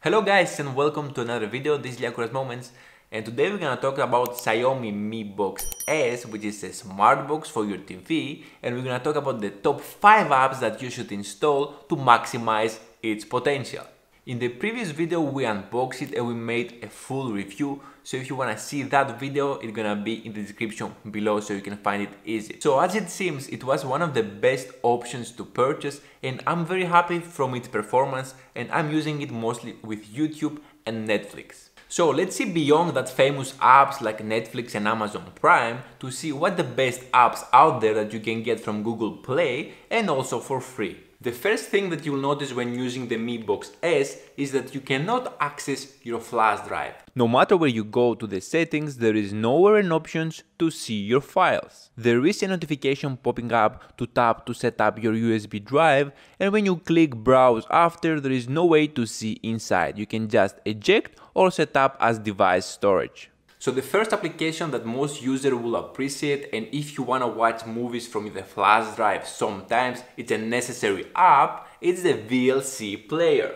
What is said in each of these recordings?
Hello guys and welcome to another video, this is Liakouras Momentz and today we're gonna talk about Xiaomi Mi Box S which is a smart box for your TV and we're gonna talk about the top 5 apps that you should install to maximize its potential. In the previous video we unboxed it and we made a full review so if you wanna see that video it's gonna be in the description below so you can find it easy. So as it seems it was one of the best options to purchase and I'm very happy from its performance and I'm using it mostly with YouTube and Netflix. So let's see beyond that famous apps like Netflix and Amazon Prime to see what the best apps out there that you can get from Google Play and also for free. The first thing that you'll notice when using the Mi Box S is that you cannot access your flash drive. No matter where you go to the settings, there is nowhere in options to see your files. There is a notification popping up to tap to set up your USB drive and when you click browse after there is no way to see inside. You can just eject or set up as device storage. So the first application that most users will appreciate and if you wanna watch movies from the flash drive sometimes it's a necessary app, it's the VLC player.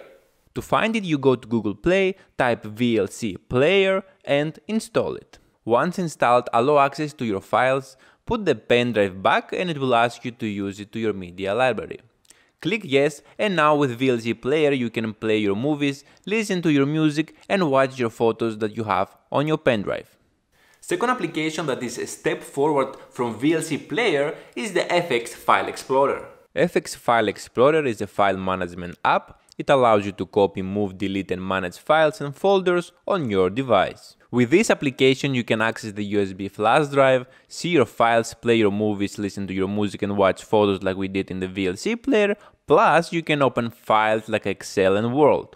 To find it you go to Google Play, type VLC player and install it. Once installed allow access to your files, put the pen drive back and it will ask you to use it to your media library. Click yes and now with VLC player you can play your movies, listen to your music and watch your photos that you have on your pen drive. Second application that is a step forward from VLC player is the FX File Explorer. FX File Explorer is a file management app. It allows you to copy, move, delete and manage files and folders on your device. With this application you can access the USB flash drive, see your files, play your movies, listen to your music and watch photos like we did in the VLC player, plus you can open files like Excel and Word.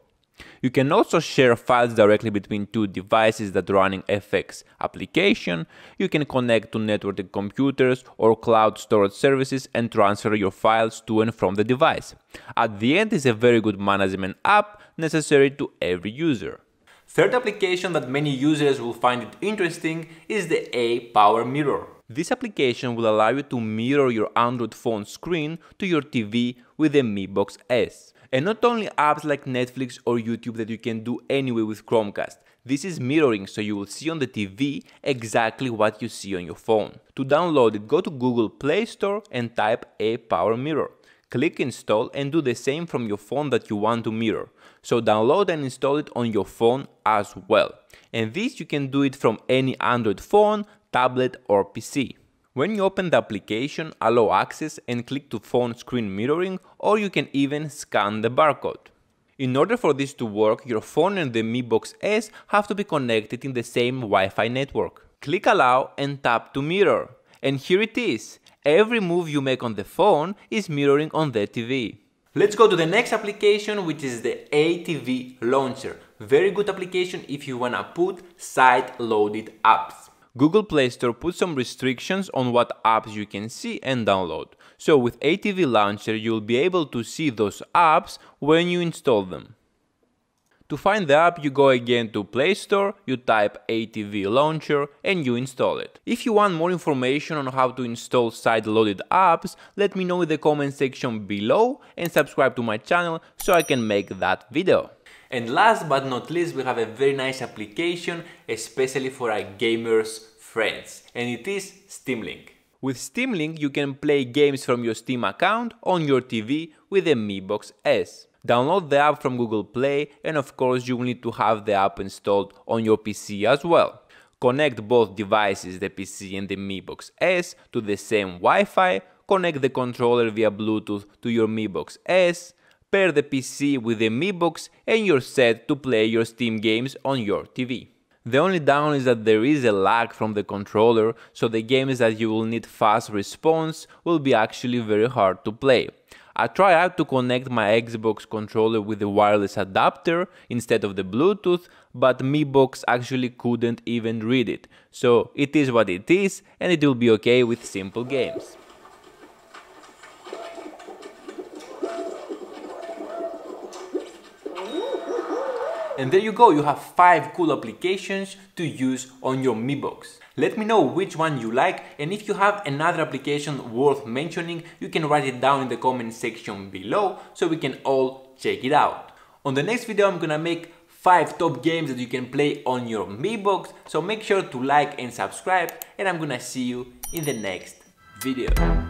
You can also share files directly between two devices that run in FX application. You can connect to networked computers or cloud storage services and transfer your files to and from the device. At the end is a very good management app necessary to every user. Third application that many users will find it interesting is the A Power Mirror. This application will allow you to mirror your Android phone screen to your TV with the Mi Box S. And not only apps like Netflix or YouTube that you can do anyway with Chromecast. This is mirroring so you will see on the TV exactly what you see on your phone. To download it, go to Google Play Store and type ApowerMirror. Click install and do the same from your phone that you want to mirror. So download and install it on your phone as well. And this you can do it from any Android phone, tablet or PC. When you open the application, allow access and click to phone screen mirroring or you can even scan the barcode. In order for this to work, your phone and the Mi Box S have to be connected in the same Wi-Fi network. Click allow and tap to mirror. And here it is. Every move you make on the phone is mirroring on the TV. Let's go to the next application which is the ATV Launcher. Very good application if you wanna put side-loaded apps. Google Play Store puts some restrictions on what apps you can see and download. So with ATV Launcher you'll be able to see those apps when you install them. To find the app, you go again to Play Store, you type ATV Launcher and you install it. If you want more information on how to install side-loaded apps, let me know in the comment section below and subscribe to my channel so I can make that video. And last but not least, we have a very nice application, especially for our gamers friends, and it is Steam Link. With Steam Link, you can play games from your Steam account on your TV with the Mi Box S. Download the app from Google Play and of course you will need to have the app installed on your PC as well. Connect both devices, the PC and the Mi Box S, to the same Wi-Fi, connect the controller via Bluetooth to your Mi Box S, pair the PC with the Mi Box and you're set to play your Steam games on your TV. The only down is that there is a lag from the controller, so the games that you will need fast response will be actually very hard to play. I tried out to connect my Xbox controller with the wireless adapter instead of the Bluetooth, but Mi Box actually couldn't even read it. So it is what it is and it will be okay with simple games. And there you go, you have 5 cool applications to use on your Mi Box. Let me know which one you like and if you have another application worth mentioning, you can write it down in the comment section below so we can all check it out. On the next video I'm gonna make 5 top games that you can play on your Mi Box, so make sure to like and subscribe and I'm gonna see you in the next video.